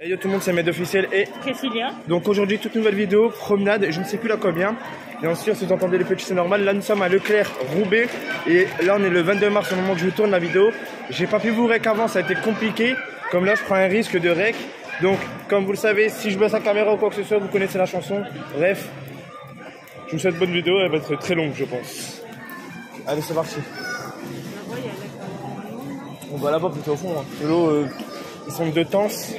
Hey yo tout le monde, c'est Med officiel et Priscilla. donc aujourd'hui toute nouvelle vidéo, promenade, je ne sais plus la combien. Bien sûr, si vous entendez les petits, c'est normal. Là, nous sommes à Leclerc, Roubaix. Et là, on est le 22 mars au moment où je tourne la vidéo. J'ai pas pu vous rec avant, ça a été compliqué. Comme là, je prends un risque de rec. Donc, comme vous le savez, si je baisse la caméra ou quoi que ce soit, vous connaissez la chanson. Bref, je vous souhaite bonne vidéo, elle va être très longue, je pense. Allez, c'est parti. On va là-bas plutôt au fond. Hein. L'eau, euh, ils sont de tense.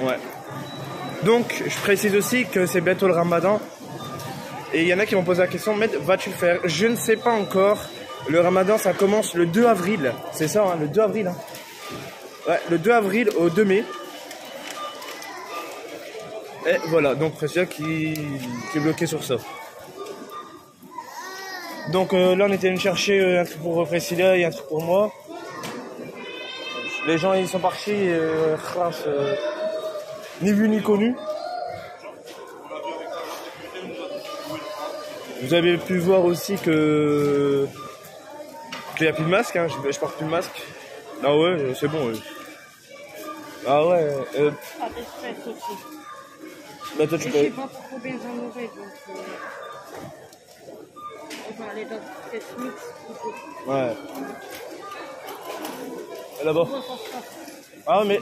Ouais. Donc, je précise aussi que c'est bientôt le ramadan. Et il y en a qui m'ont posé la question, mais vas-tu le faire? Je ne sais pas encore. Le ramadan, ça commence le 2 avril. C'est ça, hein, le 2 avril. hein. Ouais, le 2 avril au 2 mai. Et voilà, donc Précia qui, est bloqué sur ça. Donc euh, là, on était venu chercher euh, un truc pour Priscilla et un truc pour moi. Les gens, ils sont partis, euh, ni vu ni connu. Vous avez pu voir aussi que qu'il n'y a plus de masque, hein. je, je porte plus de masque. Ah ouais, c'est bon. ouais. Ah ouais, euh, Pas aussi. bah toi tu je sais pas pour combien j'en aurai, donc. Euh... On va aller dans stress mix. Ouais. Là-bas. Ah mais...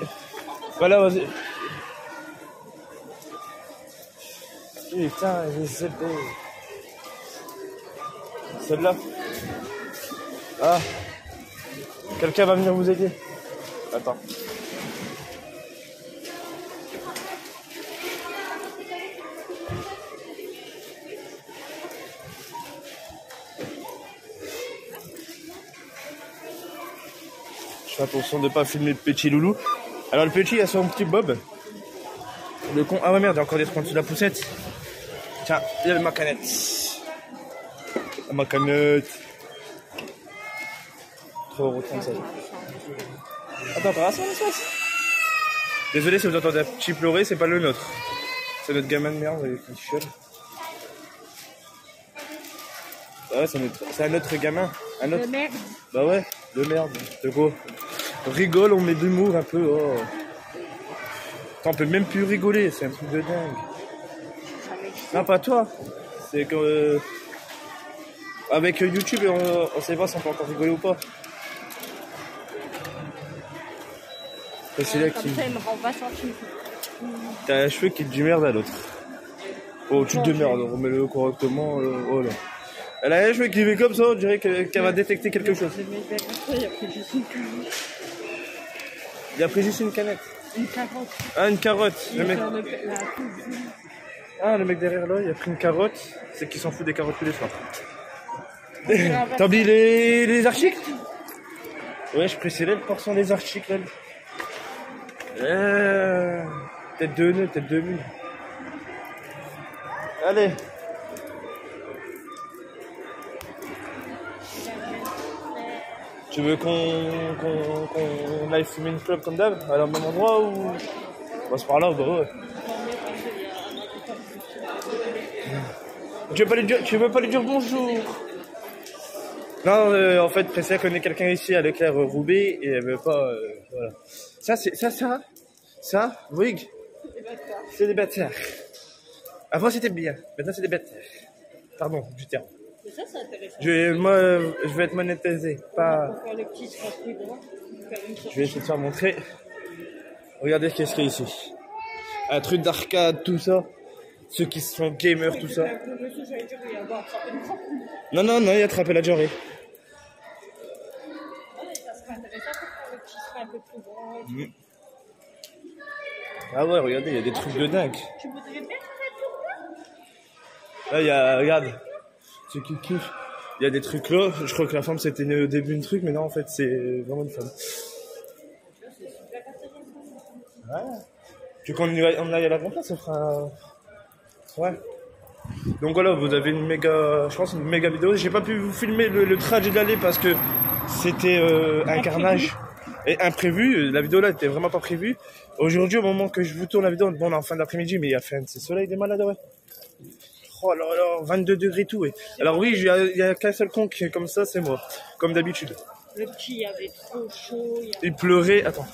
Voilà, vas-y. Putain, sais pas. Celle-là. Ah. Quelqu'un va venir vous aider. Attends. Je fais attention de pas filmer le petit loulou. Alors le petit a son petit bob. Le con. Ah ouais merde, il y a encore des dessous de la poussette. Tiens, il y avait ma canette. Ma canette. 3,37€. Attends, t'as ça la sauce Désolé si vous entendez un petit pleurer, c'est pas le nôtre. C'est notre gamin de merde avec une chiole. Ah ouais, c'est notre- un autre gamin. Un autre. De merde. Bah ouais, de merde, de. On rigole, on met de l'humour un peu. Oh. On peut même plus rigoler, c'est un truc de dingue. Non, pas toi. C'est que. euh, avec euh, YouTube, on, on sait pas si on peut encore rigoler ou pas. Et c'est là qui. Comme ça, il me rend 20 centimes. T'as un cheveu qui est du merde à l'autre. Oh, tu te merde, remets-le correctement. euh, oh là. Elle a un cheveu qui fait comme ça, on dirait qu'elle qu'elle va détecter quelque chose. C'est il a pris juste une carotte. Il a pris juste une canette. Une carotte. Ah, une carotte. Le mec. La. Ah, le mec derrière là, il a pris une carotte. C'est qu'il s'en fout des carottes tous les soirs. T'as oublié les, les articles Ouais, je précédais le portion des articles. Euh, Peut-être deux nœuds, peut-être deux mille. Allez. Tu veux qu'on qu'on qu'on aille fumer une club comme d'hab? À la même endroit ou? On va se par là, bah ouais. Tu veux pas lui dire, tu veux pas lui dire bonjour? Non, euh, en fait, Priscilla connaît quelqu'un ici à Leclerc euh, Roubaix et elle veut pas. euh, voilà. Ça, c'est ça, ça, ça, Wig. C'est des bâtards. Avant c'était bien, maintenant c'est des bâtards. Pardon, du terme. Mais ça, c'est intéressant. Je vais, moi, euh, je vais être monétisé, pas. Pour faire le petit stress plus droit. Faire une Je vais essayer de faire montrer. Regardez ce qu'il y a ici. Un truc d'arcade, tout ça. Ceux qui sont gamers, tout ça. Une Non, non, non, il y a attrapé la plus grand. Ah ouais, regardez, il y a des trucs de dingue. Tu voudrais un tour Là, il y a, regarde, ceux qui kiffent. Il y a des trucs là. Je crois que la femme c'était au début un truc, mais non, en fait, c'est vraiment une femme. Ouais. Tu veux qu'on aille à la grande place, ça fera. Ouais. Donc voilà, vous avez une méga, je pense une méga vidéo. J'ai pas pu vous filmer le, le trajet de l'aller parce que c'était euh, un carnage et imprévu. La vidéo là était vraiment pas prévue. Aujourd'hui, au moment que je vous tourne la vidéo, bon, on est en fin d'après-midi, mais il y a fait un soleils des malades, ouais. Oh là là, 22 degrés tout, ouais. Alors oui, il y a, qu'un seul con qui est comme ça, c'est moi. Comme d'habitude. Le petit, avait trop chaud. Il y Il pleurait, attends.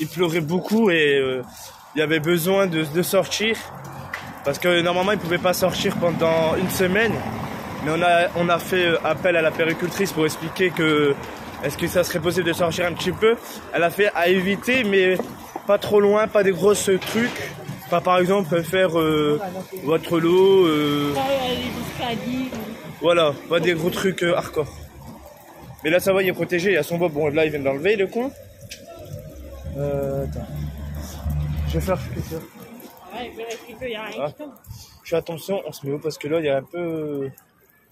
il pleurait beaucoup et euh, il avait besoin de, de sortir. Parce que normalement, il pouvait pas sortir pendant une semaine. Mais on a, on a fait euh, appel à la péricultrice pour expliquer que est-ce que ça serait possible de sortir un petit peu. Elle a fait à éviter, mais pas trop loin, pas des grosses trucs. Pas par exemple faire euh, votre lot, euh, voilà, pas des gros trucs euh, hardcore. Mais là ça va, il est protégé, il y a son bob, bon là il vient d'enlever le con. Euh, attends. Je vais faire ce que. Ouais, vérifie qu'il y a rien Ah. qui tombe. Je fais attention, on se met haut parce que là il y a un peu...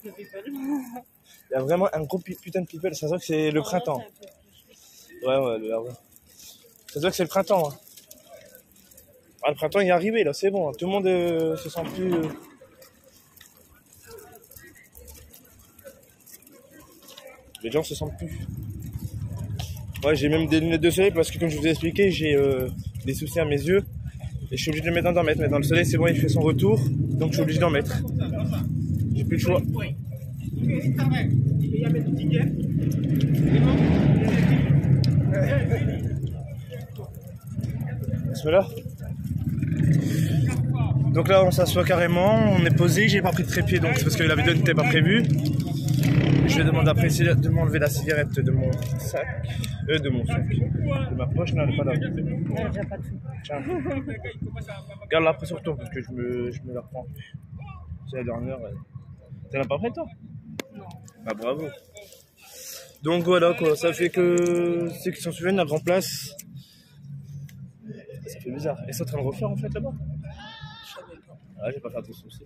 Le people. Il y a vraiment un gros pu- putain de people, ça se voit que c'est le printemps. Ouais, ouais, le ouais. Ça se voit que c'est le printemps. hein. Ah, le printemps il est arrivé là, c'est bon. hein. Tout le monde euh, se sent plus. euh, Les gens se sentent plus. Ouais, j'ai même des lunettes de soleil parce que, comme je vous ai expliqué, j'ai euh, des soucis à mes yeux. Et je suis obligé de les mettre d'en mettre. Mais dans le soleil, c'est bon, il fait son retour. Donc je suis obligé d'en mettre. J'ai plus le choix. On se met là Donc là, on s'assoit carrément, on est posé. J'ai pas pris de trépied, donc c'est parce que la vidéo n'était pas prévue. Je vais demander à Priscilla de m'enlever la cigarette de mon sac. Euh, de mon sac. De ma poche, non, elle pas là. J'ai pas de. Tiens. Garde-la après sur toi, parce que je me, je me la reprends. C'est la dernière. T'en as pas prêt, toi? Non. Bah bravo. Donc voilà quoi, ça fait que ceux qui s'en souviennent, la grande place. Ça fait bizarre. Et c'est en train de refaire en fait là-bas? Je savais pas. Ah, j'ai pas fait attention aussi.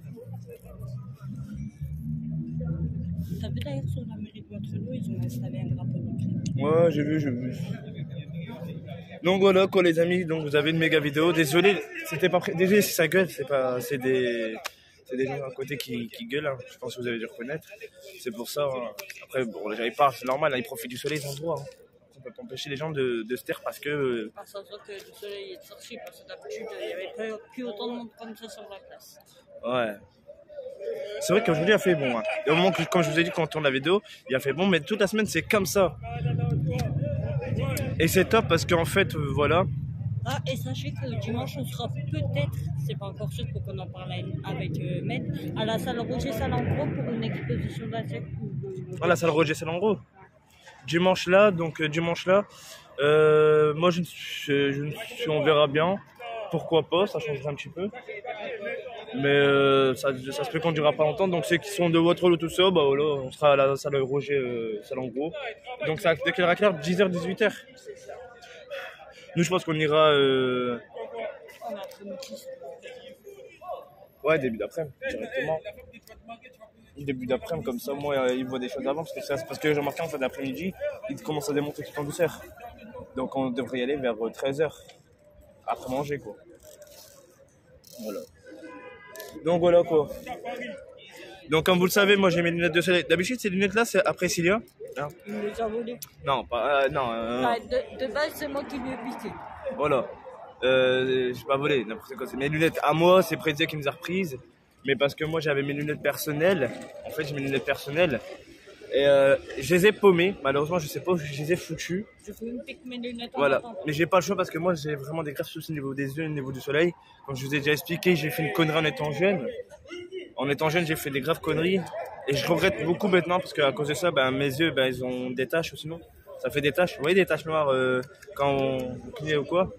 T'as vu d'ailleurs sur la mairie de Waterloo, ils ont installé un drapeau d'Ukraine. Ouais, j'ai vu, j'ai vu. Donc voilà quoi les amis, donc vous avez une méga vidéo. Désolé, c'était pas prêt. Désolé si ça gueule, c'est pas. C'est des. C'est des gens à côté qui, qui gueulent, hein. je pense que vous avez dû reconnaître. C'est pour ça. hein. Après, bon, les gens ils parlent, c'est normal, hein, ils profitent du soleil, ils ont droit. On peut pas empêcher les gens de, de se taire parce que. Parce que que le soleil est sorti, parce que d'habitude, il n'y avait plus autant de monde comme ça sur la place. Ouais. C'est vrai qu'aujourd'hui, il a fait bon. hein. Et au moment que, comme je vous ai dit, quand on tourne la vidéo, il a fait bon, mais toute la semaine, c'est comme ça. Et c'est top parce qu'en fait, voilà. Ah, et sachez que dimanche, on sera peut-être, c'est pas encore sûr, faut qu'on en parle avec euh, Med, à la salle Roger Salengro pour une exposition. Voilà, Ah, salle Roger Salengro. Dimanche là, donc euh, dimanche là. euh, moi, je, je, suis- on verra bien. Pourquoi pas, ça changera un petit peu. Mais euh, ça, ça se peut qu'on durera pas longtemps. Donc ceux qui sont de Waterloo tout ça, bah on sera à la salle Roger euh, Salengro. Donc ça dès quelle heure? à quelle heure 10h, 18h Nous, je pense qu'on ira. euh. Ouais, début d'après-midi, directement. Début d'après-midi, comme ça, moi, il voit des choses avant. Parce que, ça, parce que j'ai remarqué en fin d'après-midi, il commence à démonter tout en douceur. Donc on devrait y aller vers 13h. Après manger, quoi. Voilà. Donc voilà, quoi. Donc comme vous le savez, moi j'ai mes lunettes de soleil. D'habitude, ces lunettes-là, c'est après Cilia. Hein Il me les a volés. non, pas. euh, non, euh, Bah, de, de base, c'est moi qui lui ai piqué. Voilà. Euh, j'ai pas volé, n'importe quoi. C'est mes lunettes à moi, c'est Prédia qui nous a reprises. Mais parce que moi j'avais mes lunettes personnelles. En fait, j'ai mes lunettes personnelles. Et euh, je les ai paumées. Malheureusement, je sais pas où je les ai foutues. Je fais une pique mes lunettes en Voilà. attendant. Mais j'ai pas le choix parce que moi j'ai vraiment des graves soucis au niveau des yeux, au niveau du soleil. Comme je vous ai déjà expliqué, j'ai fait une connerie en étant jeune. En étant jeune, j'ai fait des graves conneries. Et je regrette beaucoup maintenant parce qu'à cause de ça, ben, mes yeux, ben, ils ont des taches ou sinon. Ça fait des taches. Vous voyez des taches noires euh, quand on cligne ou quoi?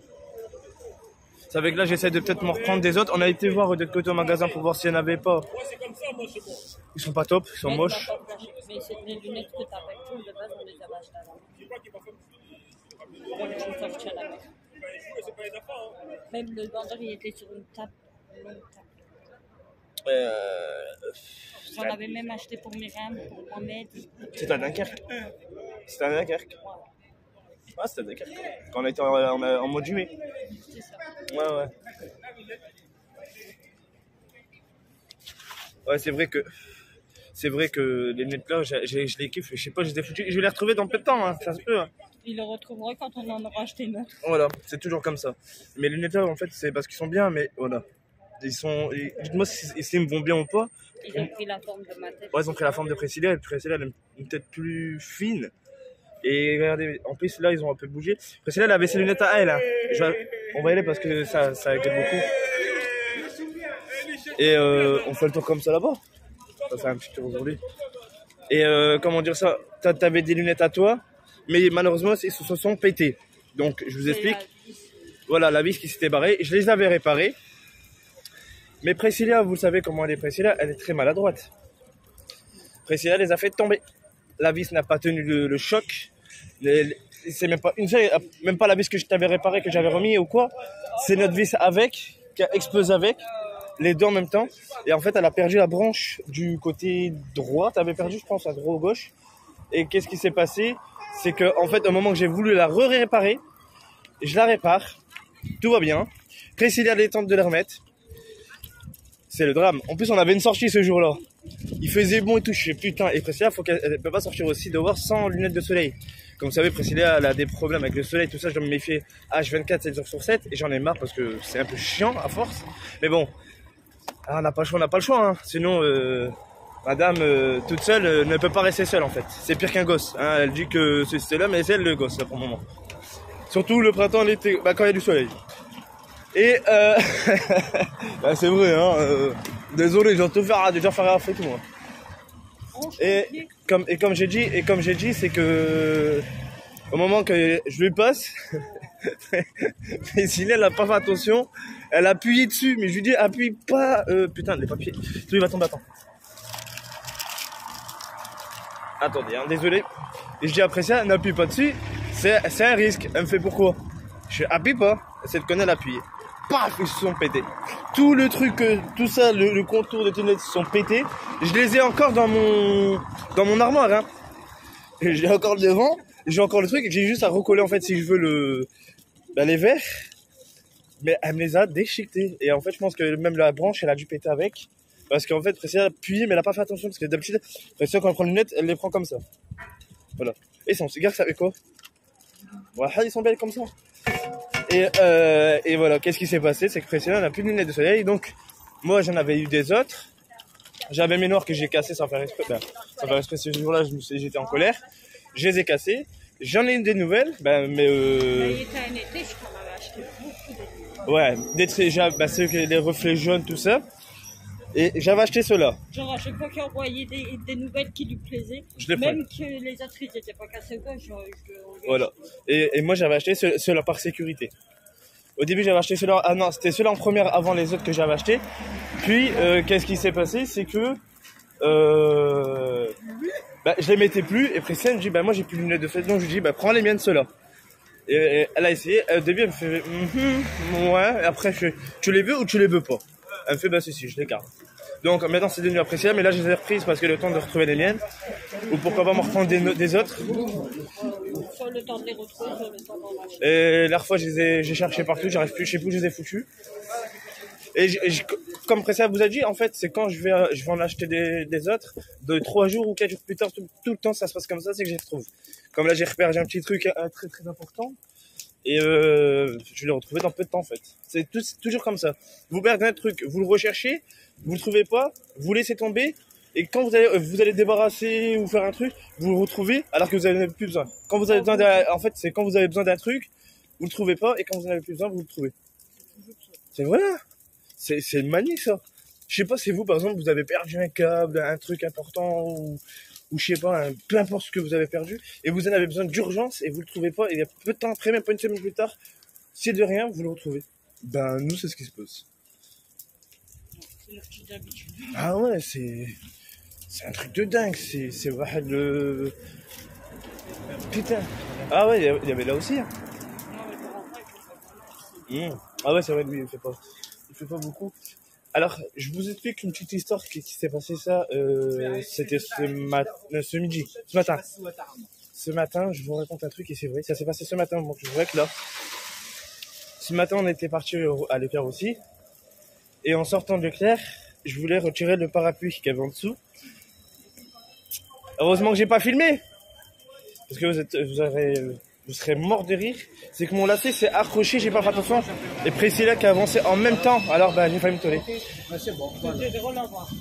C'est avec là, j'essaie de peut-être m'en reprendre des autres. On a été voir de l'autre côté au magasin pour voir s'il n'y en avait pas. Ils sont pas top, ils sont moches. Mais c'est les lunettes que t'as pas tout, de base, on les avait achetées à la Quand je suis sortie à la mer. Même le vendeur, il était sur une table. une longue table. Euh, J'en avais même acheté pour Myriam, pour Mohamed. C'était à Dunkerque? C'était à Dunkerque? Ah, c'était à Dunkerque. Quand on était en, en, en mode juillet. C'est ça. Ouais, ouais. Ouais, c'est vrai que. C'est vrai que les lunettes là, je les kiffe. Je sais pas, je les ai foutues. Je vais les retrouver dans peu de temps, hein, ça se peut. hein. Il le retrouvera quand on en aura acheté une autre. Voilà, c'est toujours comme ça. Mais les lunettes là, en fait, c'est parce qu'ils sont bien, mais voilà. Ils sont. ils- Dites-moi si- s'ils me vont bien ou pas. Ils ont pris la forme de ma tête. Ouais, ils ont pris la forme de Priscilla et Priscilla elle a une tête plus fine. Et regardez, en plus là, ils ont un peu bougé. Priscilla, elle avait ses lunettes à elle. Hein. Je vais- On va y aller parce que ça, ça inquiète beaucoup. Et euh, on fait le tour comme ça là-bas. Ça, c'est un petit tour aujourd'hui. Et euh, comment dire ça? T'a- T'avais des lunettes à toi, mais malheureusement, ils se sont pétés. Donc, je vous explique. Voilà, la vis qui s'était barrée. Je les avais réparées. Mais Priscilla, vous savez comment elle est Priscilla, elle est très maladroite. Priscilla les a fait tomber. La vis n'a pas tenu le, le choc. C'est même pas une seule, même pas la vis que je t'avais réparée, que j'avais remis ou quoi. C'est notre vis avec, qui a explosé avec, les deux en même temps. Et en fait, elle a perdu la branche du côté droit. T'avais perdu, je pense, à droite gauche. Et qu'est-ce qui s'est passé? C'est que, en fait, au moment que j'ai voulu la réparer, je la répare. Tout va bien. Priscilla elle tente de la remettre. C'est le drame. En plus, on avait une sortie ce jour-là. Il faisait bon et tout. Je putain. Et Priscilla, faut qu'elle elle peut pas sortir aussi dehors sans lunettes de soleil. Comme vous savez, Priscilla, elle a des problèmes avec le soleil, tout ça. Je dois me méfier H24, 7 jours sur 7. Et j'en ai marre parce que c'est un peu chiant à force. Mais bon, ah, on n'a pas le choix, on n'a pas le choix. hein. Sinon, euh, madame, euh, toute seule, euh, ne peut pas rester seule en fait. C'est pire qu'un gosse. hein. Elle dit que c'est- là, mais c'est elle le gosse là pour le moment. Surtout le printemps, l'été, bah, quand il y a du soleil. Et euh... bah, c'est vrai, hein. euh, Désolé, dois tout faire, déjà faire avec moi. Et comme et comme j'ai dit et comme j'ai dit, c'est que au moment que je lui passe, Cécilia elle a pas fait attention, elle a appuyé dessus, mais je lui dis appuie pas, euh, putain les papiers, il va tomber attends. Attendez, hein, désolé. Et je dis après ça, n'appuie pas dessus, c'est un risque. Elle me fait pourquoi? Je appuie pas, c'est le connaît l'appuyer. Paf, ils se sont pétés. Tout le truc, tout ça, le, contour des lunettes se sont pétés. Je les ai encore dans mon dans mon armoire. Hein. J'ai encore le devant, j'ai encore le truc, j'ai juste à recoller en fait si je veux le bah, les verres. Mais elle me les a déchiquetés. Et en fait, je pense que même la branche, elle a dû péter avec. Parce qu'en fait, Priscilla a appuyé, mais elle a pas fait attention. Parce que d'habitude, Priscilla, quand elle prend les lunettes, elle les prend comme ça. Voilà. Et son cigare, ça fait quoi? Voilà, ils sont belles comme ça. Et, euh, et voilà, qu'est-ce qui s'est passé? C'est que Priscilla n'a plus de lunettes de soleil. Donc, moi, j'en avais eu des autres. J'avais mes noirs que j'ai cassés sans faire exprès. Ben, sans faire exprès, ce jour-là, j'étais en colère. Je les ai cassés. J'en ai une des nouvelles, ben, mais euh, Il était un été, je t'en avais acheté beaucoup de livres. ouais, des ceux qui les reflets jaunes, tout ça. Et j'avais acheté ceux-là. Genre, à chaque fois qu'il envoyait des, des nouvelles qui lui plaisaient, Je même que les ils n'étaient pas cassés, quoi, je, je, je- Voilà. Et, et moi, j'avais acheté ceux-là par sécurité. Au début, j'avais acheté ceux-là. Ah non, c'était ceux-là en première avant les autres que j'avais acheté. Puis, euh, qu'est-ce qui s'est passé? C'est que euh, bah, je les mettais plus. Et Priscilla me dit bah, Moi, j'ai plus de lunettes de soleil. Donc, je lui dis bah, Prends les miennes, ceux-là. Et, et elle a essayé. Au début, elle me fait Mhm, Ouais. Et après, je fais Tu les veux ou tu les veux pas? Elle me fait Bah, si, si, je les garde. Donc maintenant c'est devenu appréciable, mais là je les ai reprises parce que le temps de retrouver les miennes, ou pourquoi pas me reprendre des, des autres. Soit le temps de les retrouver, soit le temps d'en acheter. Et la fois, j'ai cherché partout, j'arrive plus, je sais plus où je les ai foutus. Et, comme Pressia vous a dit, en fait, c'est quand je vais, euh, je vais en acheter des, des autres, de trois jours ou quatre jours plus tard, tout, le temps, ça se passe comme ça, c'est que je les retrouve. Comme là, j'ai repéré un petit truc euh, très très important. Et euh, je l'ai retrouvé dans peu de temps, en fait. C'est toujours comme ça. Vous perdez un truc, vous le recherchez, vous le trouvez pas, vous laissez tomber, et quand vous allez, vous allez débarrasser ou faire un truc, vous le retrouvez alors que vous n'en avez plus besoin. Quand vous avez besoin en fait, c'est quand vous avez besoin d'un truc, vous le trouvez pas, et quand vous en avez plus besoin, vous le trouvez. C'est vrai. C'est, c'est une manie, ça. Je sais pas si vous, par exemple, vous avez perdu un câble, un truc important, ou, ou je sais pas, un, peu importe ce que vous avez perdu, et vous en avez besoin d'urgence, et vous le trouvez pas, et il y a peu de temps après, même pas une semaine plus tard, c'est de rien, vous le retrouvez. Ben, nous, c'est ce qui se passe. Ah ouais, c'est. C'est un truc de dingue, c'est. C'est le. Putain. Ah ouais, il y avait là aussi. hein. Mmh. Ah ouais, c'est vrai, lui, il fait pas. Fait pas beaucoup. Alors, je vous explique une petite histoire qui, qui s'est passé ça. euh, C'était ce, mat... euh, ce midi, ce matin. Ce matin, je vous raconte un truc et c'est vrai, ça s'est passé ce matin. Donc, je voudrais que là. Ce matin, on était parti à l'éclair aussi. Et en sortant de l'éclair, je voulais retirer le parapluie qu'il y avait en dessous. Heureusement que j'ai pas filmé. Parce que vous, êtes, vous aurez vous serez mort de rire, c'est que mon lacet s'est accroché, j'ai pas fait attention, et Priscilla qui a avancé en même temps, alors bah j'ai failli me toller.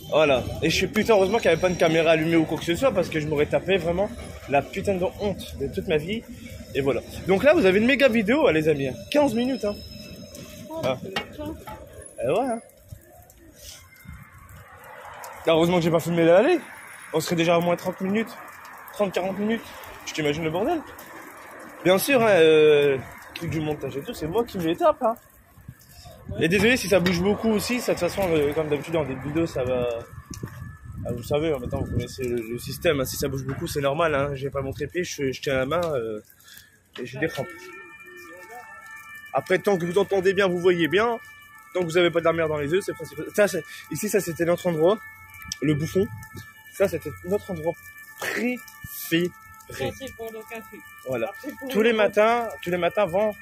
Voilà. Et je suis putain, heureusement qu'il n'y avait pas une caméra allumée ou quoi que ce soit, parce que je m'aurais tapé vraiment la putain de honte de toute ma vie. Et voilà. Donc là, vous avez une méga vidéo, hein, les amis. 15 minutes, hein. Ah. Eh ouais, hein. Là, heureusement que j'ai pas filmé l'allée. On serait déjà à moins 30 minutes. 30-40 minutes. Je t'imagine le bordel. Bien sûr, hein, euh, truc du montage et tout, c'est moi qui me les tape, hein. Et désolé si ça bouge beaucoup aussi, ça, de toute façon, euh, comme d'habitude dans des vidéos, ça va... Ah, vous savez, en même temps, vous connaissez le, système, hein. si ça bouge beaucoup, c'est normal, hein. j'ai pas montré pied, je, je tiens la main euh, et j'ai des crampes. Après, tant que vous entendez bien, vous voyez bien, tant que vous avez pas de la merde dans les yeux, c'est principal. Ici, ça c'était notre endroit, le bouffon. Ça, c'était notre endroit préféré. Ça, c'est pour le café. Voilà. Pour Tous le les matins, tous les matins avant.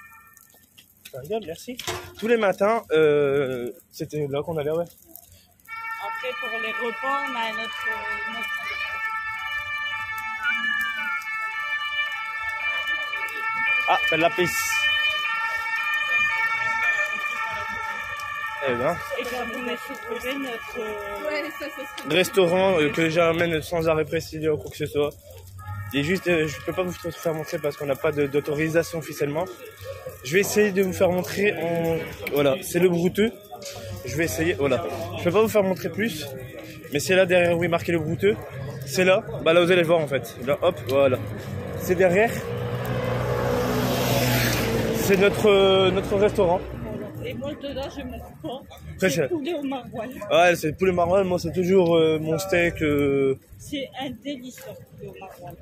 Ça rigole, merci. Tous les matins, euh, c'était là qu'on allait, ouais. Après, pour les repas, on a notre. notre... Ah, de la pisse. Eh ben, Et notre. euh, Ouais, ça, ça restaurant euh, que j'amène sans arrêt précisé ou quoi que ce soit. Et juste, euh, je peux pas vous faire montrer parce qu'on n'a pas d'autorisation officiellement. Je vais essayer de vous faire montrer en... Voilà, c'est le brouteux. Je vais essayer, voilà. Je peux pas vous faire montrer plus, mais c'est là derrière où est marqué le brouteux. C'est là, bah là vous allez voir en fait. Là, hop, voilà. C'est derrière. C'est notre, euh, notre restaurant. Et moi, dedans, je me. Après, C'est je- poulet au maroilles. Ouais, c'est le poulet maroilles. Moi, c'est toujours euh, mon steak. euh, C'est un délice, le poulet au maroilles.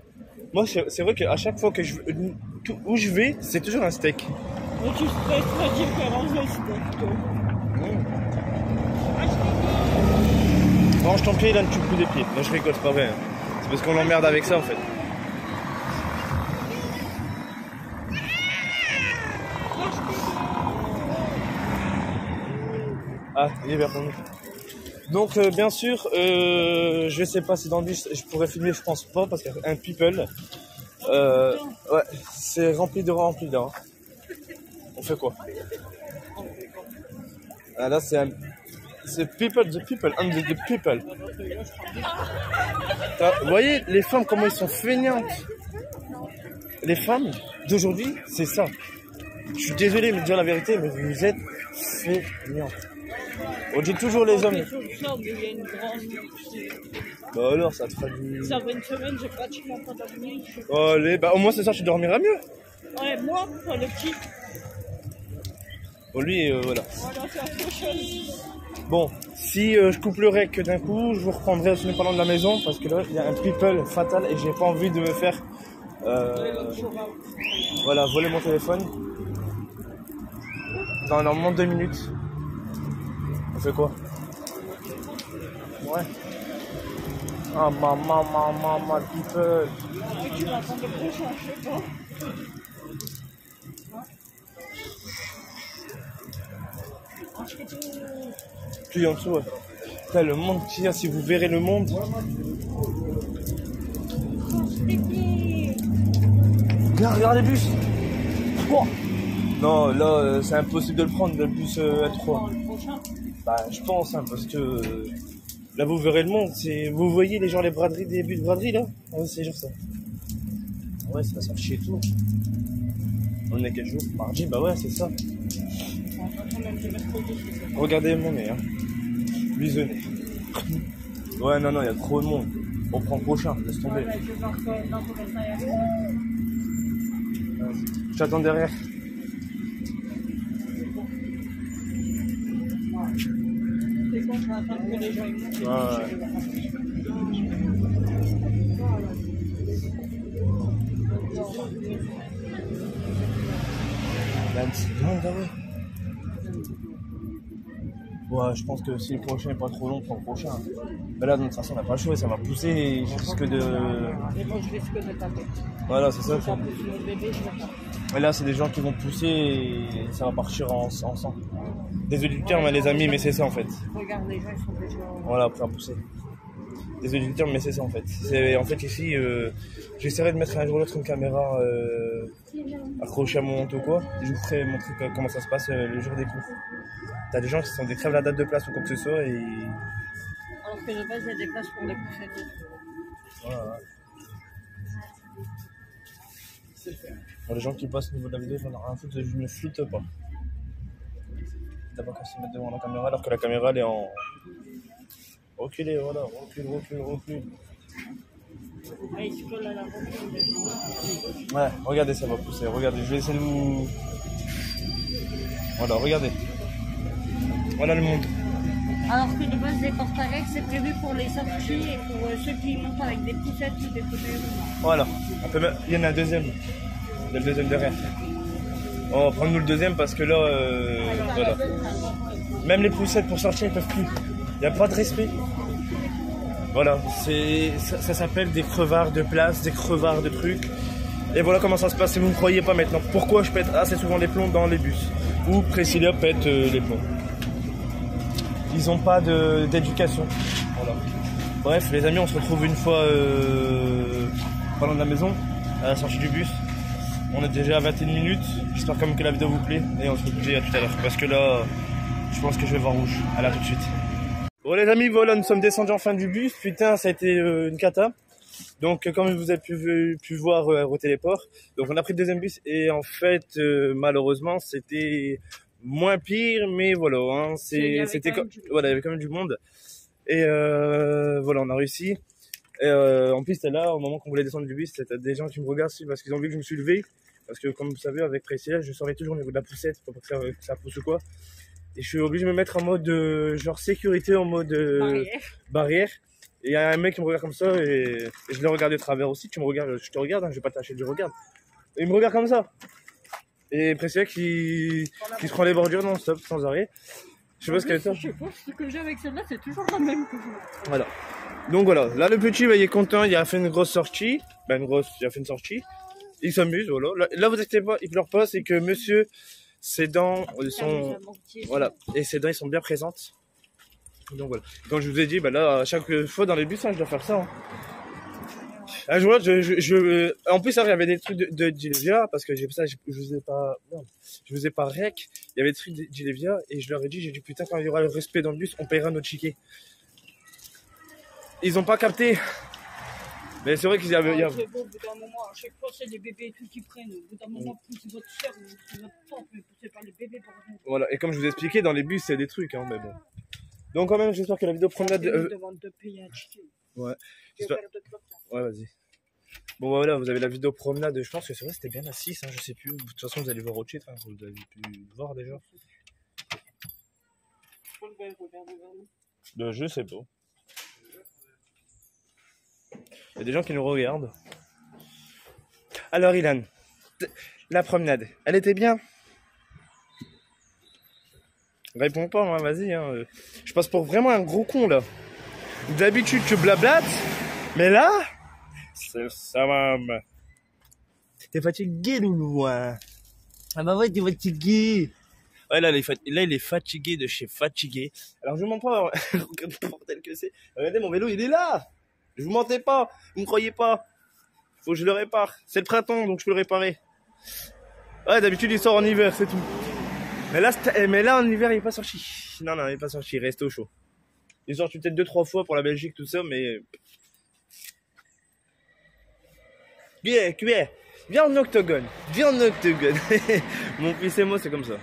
Moi, c'est vrai qu'à chaque fois que je, tout- où je vais, c'est toujours un steak. Mais tu stresses la différence de steak. Range ton pied, là, tue plus des pieds. Non, je rigole, c'est pas vrai. hein. C'est parce qu'on l'emmerde avec ça, en fait. Ah, il est vers nous. Donc, euh, bien sûr, euh, je sais pas si dans le bus, je pourrais filmer, je pense pas, parce qu'un people, euh, ouais, c'est rempli de rempli là. hein. On fait quoi? Ah, là, c'est un, c'est people, the people, and the, the people. Vous voyez, les femmes, comment ils sont feignantes? Les femmes d'aujourd'hui, c'est ça. Je suis désolé de dire la vérité, mais vous êtes feignantes. On dit toujours les hommes. Mais il y a une grande. Bah alors, ça te fera du... Ça fait une semaine, j'ai pratiquement pas dormi. Je- Oh, allez, bah au moins c'est ça, tu dormiras mieux. Ouais, moi, pour le petit. Bon, lui, euh, voilà. Voilà, c'est autre chose. Bon, si euh, je coupe le rec d'un coup, je vous reprendrai aussi parlant de la maison, parce que là, il y a un people fatal et j'ai pas envie de me faire... euh, voilà, voler mon téléphone. Dans normalement deux minutes. On fait quoi? Ouais. Ah, maman, maman, maman, people. Et tu m'attends le prochain, je sais pas. En dessous, ouais. Le monde qu'il a, si vous verrez le monde. Regarde, regarde les bus. Oh. Non, là, euh, c'est impossible de le prendre, le bus euh, L3. Le prochain. Bah, je pense, hein, parce que euh, là, vous verrez le monde. C'est, vous voyez les gens, les braderies, des buts de braderie, là? Ouais, c'est genre ça. Ouais, ça se chier tout. On est quel jour? Mardi, bah ouais, c'est ça. Regardez mon nez, hein. Visionnez. Ouais, non, non, il y a trop de monde. On prend le prochain, laisse tomber. Ouais, je Ouais. Ouais, je pense que si le prochain est pas trop long, on prend le prochain. Mais là, de toute façon, on n'a pas le choix, ça va pousser et je risque de. Et moi, je risque de taper. Voilà, c'est ça. Mais là, c'est des gens qui vont pousser et ça va partir en, en sang. Désolé du terme, les amis, mais c'est ça en fait. Regarde, les gens, ils sont déjà. Voilà, pour faire pousser. des auditeurs, mais c'est ça en fait. C'est en fait ici, euh, j'essaierai de mettre un jour l'autre une caméra euh, accrochée à mon manteau quoi. Et je vous ferai montrer comment ça se passe euh, le jour des cours. T'as des gens qui sont des crèves la date de place ou quoi que ce soit et Alors que de base, il y a des places pour les poussettes. voilà. Pour les gens qui passent au niveau de la vidéo, j'en ai rien à foutre, je ne floute pas. T'as pas qu'à se mettre devant la caméra alors que la caméra elle est en. Reculez, voilà, recule, recule, recule. Ouais, regardez, ça va pousser. Regardez, je vais essayer de vous. Voilà, regardez. Voilà le monde. Alors que de base, les portes avec, c'est prévu pour les sorties et pour euh, ceux qui montent avec des poussettes ou des fauteuils. Voilà. On peut mettre- Il y en a un deuxième. Il y a le deuxième derrière. On va prendre nous le deuxième parce que là, euh, voilà. Même les poussettes pour sortir, ils peuvent plus. Il n'y a pas de respect. Voilà, ça, s'appelle des crevards de place, des crevards de trucs. Et voilà comment ça se passe. Et vous ne croyez pas maintenant. Pourquoi je pète assez souvent les plombs dans les bus? Ou Priscilla pète euh, les plombs. Ils n'ont pas d'éducation. Bref, les amis, on se retrouve une fois euh, de la maison, à la sortie du bus. On est déjà à 21 minutes. J'espère quand même que la vidéo vous plaît. Et on se retrouve à tout à l'heure. Parce que là, je pense que je vais voir rouge. À là tout de suite. Bon les amis, voilà, nous sommes descendus en fin du bus. Putain, ça a été euh, une cata. Donc euh, comme vous avez pu, pu voir euh, au téléport, donc on a pris le deuxième bus et en fait euh, malheureusement c'était moins pire, mais voilà, hein, Mais il y c'est avait c'était quand comme même du- voilà, il y avait quand même du monde et euh, voilà, on a réussi. Et, euh, en plus, c'était là au moment qu'on voulait descendre du bus, c'était des gens qui me regardent aussi parce qu'ils ont vu que je me suis levé. Parce que comme vous savez, avec Priscilla, je surveille toujours au niveau de la poussette pour pas que ça, que ça pousse ou quoi. Et je suis obligé de me mettre en mode euh, genre sécurité, en mode euh, Barrière. barrière. Et il y a un mec qui me regarde comme ça et, et je le regarde de travers aussi. Tu me regardes, je te regarde, hein, je vais pas tâcher regarder. Et il me regarde comme ça. Et Priscilla qui, qui se prend les bordures non-stop, sans arrêt. Je sais pas ce qu'elle fait. Je sais pas, ce que j'ai avec celle-là, c'est toujours la même que je Voilà. Donc voilà, là le petit bah, il est content, il a fait une grosse sortie. Ben une grosse, il a fait une sortie. Il s'amuse, voilà. Là, là, vous inquiétez pas, il pleure pas, c'est que monsieur, ses dents elles sont. Voilà, et ses dents ils sont bien présentes. Donc voilà. Comme je vous ai dit, bah là, à chaque fois dans les bus, hein, je dois faire ça. hein. Un jour, je, je, je- en plus, il y avait des trucs de, Gilevia, parce que j'ai ça, je, je vous ai pas, je vous ai pas rec. Il y avait des trucs de Gilevia, et je leur ai dit, j'ai dit, putain, quand il y aura le respect dans le bus, on paiera notre chiquet. Ils ont pas capté. Mais c'est vrai qu'ils avaient, il y a- C'est beau, au bout d'un moment, à chaque fois, c'est les bébés et tout qui prennent. Au bout d'un moment, poussez votre soeur ou poussez votre tante, mais poussez pas les bébés par exemple. voilà. Et comme je vous ai expliqué, dans les bus, c'est des trucs, hein, mais bon. Donc quand même, j'espère que la vidéo euh, demandent de ticket. Ouais. Ouais, vas-y. Bon, bah, voilà, vous avez la vidéo promenade. Je pense que c'est vrai, c'était bien à 6, hein, je sais plus. De toute façon, vous allez voir au titre, hein, vous avez pu voir déjà. Le jeu, c'est beau. Il y a des gens qui nous regardent. Alors, Ilan, la promenade, elle était bien? Réponds pas, moi, vas-y. Hein. Je passe pour vraiment un gros con, là. D'habitude, tu blablates, mais là, c'est ça va. me- T'es fatigué, loulou, hein Ah bah ouais, t'es fatigué Ouais, là, il est, fat- là, il est fatigué de chez fatigué. Alors, je vous montre pas, regardez que c'est. Regardez, mon vélo, il est là Je vous mentais pas, vous me croyez pas. Faut que je le répare. C'est le printemps, donc je peux le réparer. Ouais, d'habitude, il sort en hiver, c'est tout. Mais là, eh, mais là, en hiver, il est pas sorti. Non, non, il est pas sorti, il reste au chaud. Il est sorti peut-être deux, trois fois pour la Belgique, tout ça, mais... Viens, viens, viens en octogone, viens en octogone. Mon fils et moi, c'est comme ça.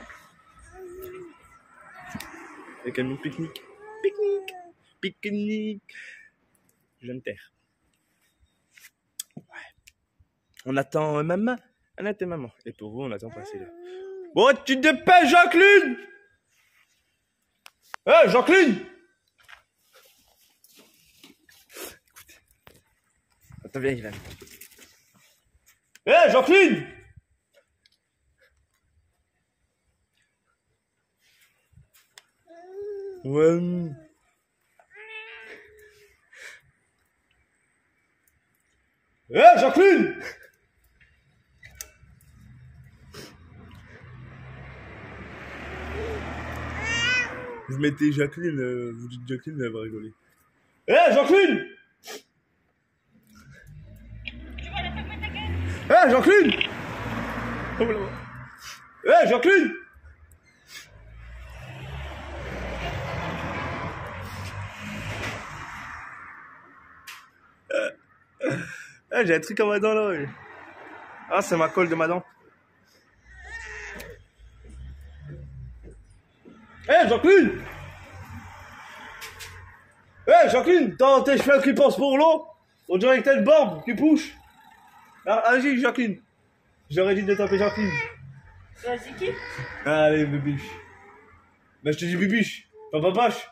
Avec un pique-nique. Pique-nique, pique-nique. Je me taire. Ouais. On attend euh, maman. On attend maman. Et pour vous, on attend passer là. Bon, tu te dépêches, Jacqueline Eh, Jacqueline Écoute. Attends, viens, Ivan. Eh, Jacqueline Ouais. Hé, hey, Jacqueline! Vous mettez Jacqueline, euh, vous dites Jacqueline, elle va rigoler. Hé, hey, Jacqueline! Hé, hey, Jacqueline! J'ai un truc à ma dent là. Ah, c'est ma colle de ma dent. Eh, Jean-Claude Eh, Jean-Claude, t'as tes cheveux qui passent pour l'eau? On dirait que t'as une barbe qui pousse. Ah, Allez, Jacqueline. J'aurais dit de taper Jacqueline. Vas-y, qui? Allez, bibiche. Ben, je te dis bibiche, pas papache.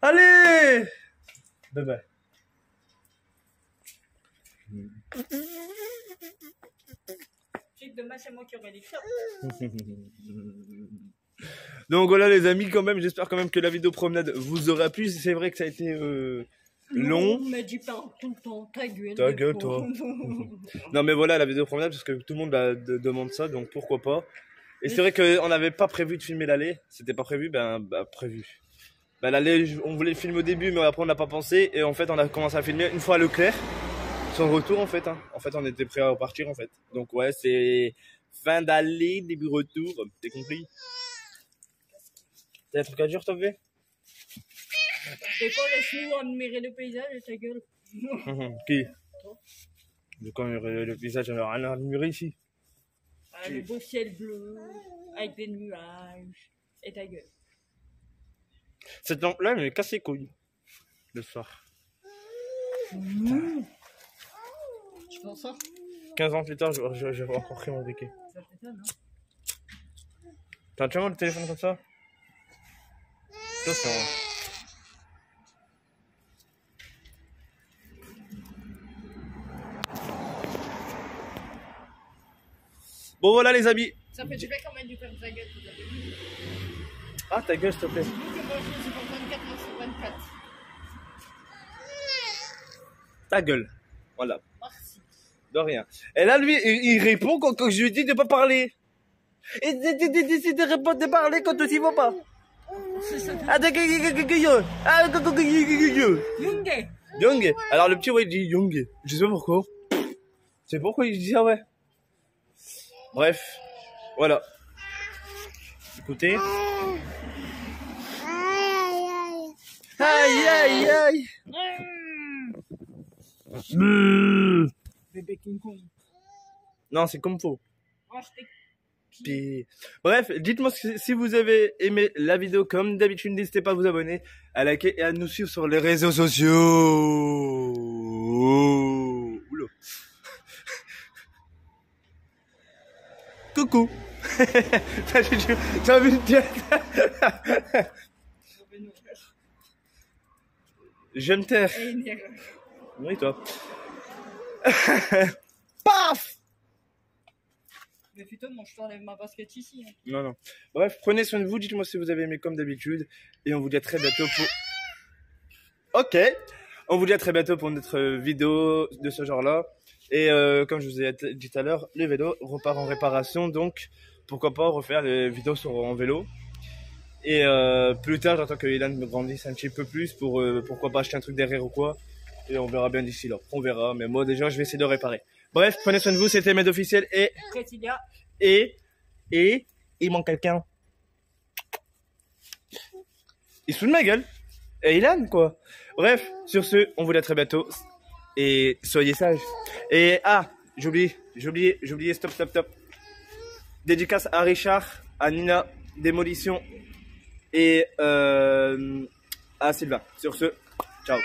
Allez que demain, c'est moi qui aurai les faire. Donc voilà les amis, quand même, j'espère quand même que la vidéo promenade vous aura plu. C'est vrai que ça a été euh, long. Mais dis pas tout le temps, ta gueule. Ta le gueule, con. Non mais voilà la vidéo promenade parce que tout le monde bah, de- demande ça, donc pourquoi pas. Et c'est vrai qu'on n'avait pas prévu de filmer l'allée. C'était pas prévu, ben bah, prévu. Bah, l'allée, je- on voulait le filmer au début, mais après on n'a pas pensé. Et en fait, on a commencé à filmer une fois à Leclerc. Son retour en fait. hein. En fait, on était prêt à repartir en fait. Donc ouais, c'est fin d'allée, début retour. T'as compris? T'as un truc à dire, toi, bébé Des fois, laisse-nous admirer le paysage et ta gueule. Mhm. Qui? De quand le, le paysage, on a rien à admirer ici. Ah, le beau ciel bleu, avec des nuages, et ta gueule. Cette lampe-là, elle me casse les couilles. Le soir. Tu penses ça 15 ans plus tard, je, je, je vais encore pris mon briquet. Ça t'étonne, hein T'as vois le téléphone comme ça? Ça, c'est un- Bon voilà les amis. Ça fait du bien quand même du faire ta gueule. Ah ta gueule s'il te plaît. Nous que moi, je suis pour 24 heures sur 24. Ta gueule. Voilà. De rien. Et là lui, il, il répond quand, quand je lui dis de pas parler. Et décide de répondre de parler quand tu vas pas. Ah, Ah, Young. Alors le petit ouais il dit Young. Je sais pas pourquoi. C'est pourquoi il dit ça ouais. Bref, voilà. Écoutez. Aïe aïe aïe. Bébé King Kong. Non c'est comme faux. Moi, je t'ai Puis, bref, dites-moi si vous avez aimé la vidéo comme d'habitude, n'hésitez pas à vous abonner, à liker et à nous suivre sur les réseaux sociaux. Oula. Coucou. T'as vu une tête Je me taire. Oui, toi. Paf Mais putain, moi, je t'enlève ma basket ici. hein. Non, non. Bref, prenez soin de vous. Dites-moi si vous avez aimé comme d'habitude. Et on vous dit à très bientôt pour. Ok. On vous dit à très bientôt pour notre vidéo de ce genre-là. Et euh, comme je vous ai dit tout à l'heure, le vélo repart en réparation. Donc, pourquoi pas refaire les vidéos sur, en vélo. Et euh, plus tard, j'attends que Ilan me grandisse un petit peu plus pour euh, pourquoi pas acheter un truc derrière ou quoi. Et on verra bien d'ici là. On verra. Mais moi, déjà, je vais essayer de réparer. Bref, prenez soin de vous. C'était Med officiel. Et Précilia. et, et, il manque quelqu'un. Il se fout de ma gueule. Et Ilan, quoi. Bref, sur ce, on vous dit à très bientôt. Et soyez sages. Et, ah, j'ai oublié, j'ai oublié, j'ai oublié, stop, stop, stop. Dédicace à Richard, à Nina, Démolition et euh, à Sylvain. Sur ce, ciao.